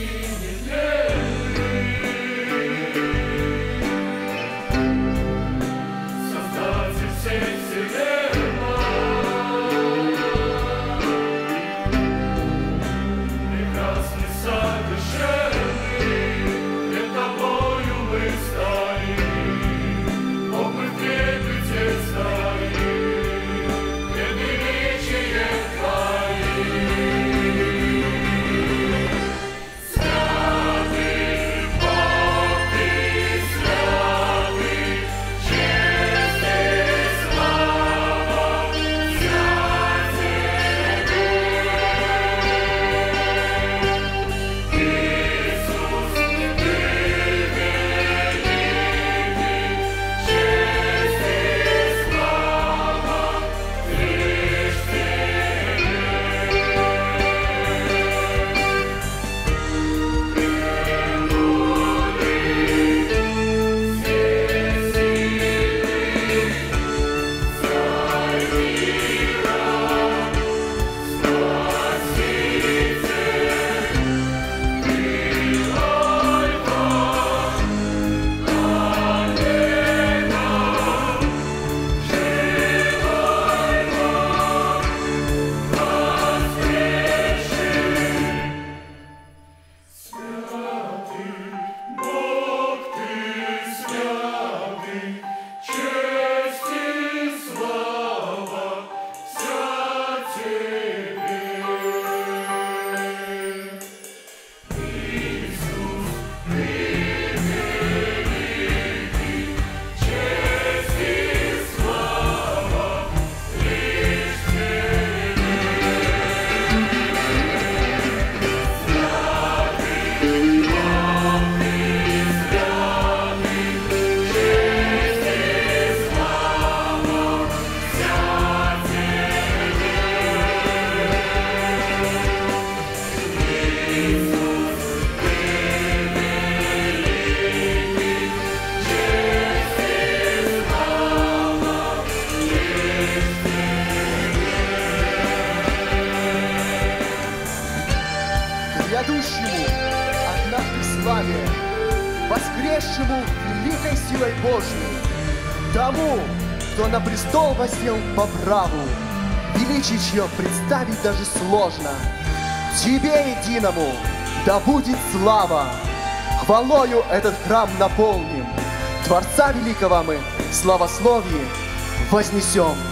King is грядущему, однажды с вами, воскресшему великой силой Божьей, тому, кто на престол воссел по праву, величие чье представить даже сложно. Тебе единому да будет слава, хвалою этот храм наполним, Творца великого мы славословие вознесем.